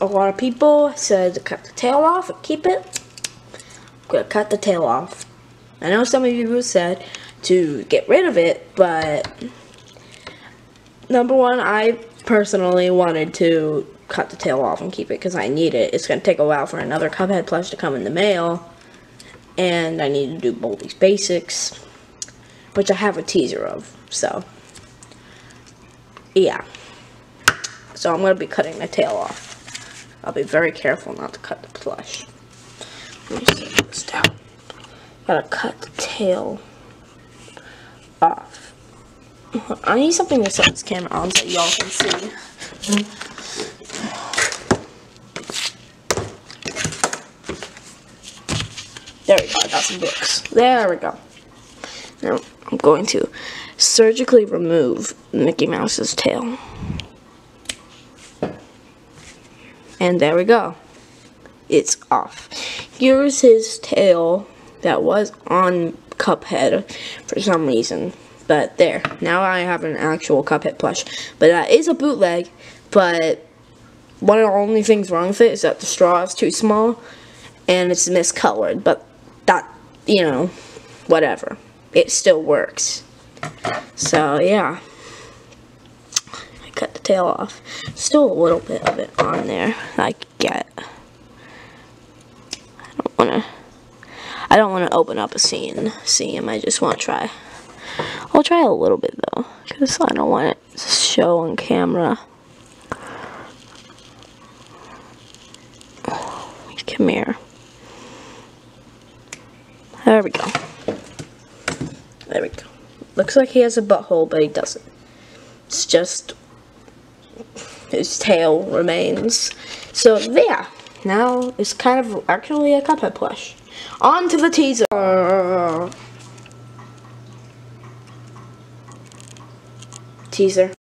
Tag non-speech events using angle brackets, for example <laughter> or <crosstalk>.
A lot of people said to cut the tail off and keep it. I'm gonna cut the tail off. I know some of you said to get rid of it, but number one, I personally wanted to cut the tail off and keep it because I need it. It's gonna take a while for another Cuphead plush to come in the mail, and I need to do Baldi's basics, which I have a teaser of. So, yeah. So I'm gonna be cutting the tail off. I'll be very careful not to cut the plush. Let me set this down. Gotta cut the tail off. I need something to set this camera on so y'all can see. There we go, I got some books. There we go. Now I'm going to surgically remove Mickey Mouse's tail. And there we go. It's off. Here's his tail that was on Cuphead for some reason. But there, now I have an actual Cuphead plush. But that is a bootleg, but one of the only things wrong with it is that the straw is too small and it's miscolored. But that, you know, whatever. It still works. So, yeah. Tail off. Still a little bit of it on there I get. I don't want to I don't want to open up a scene, seam. I just want to try. I'll try a little bit though, because I don't want it to show on camera. <sighs> Come here. There we go. There we go. Looks like he has a butthole, but he doesn't. It's just his tail remains. So there. Now it's kind of actually a Cuphead plush. On to the teaser. Teaser.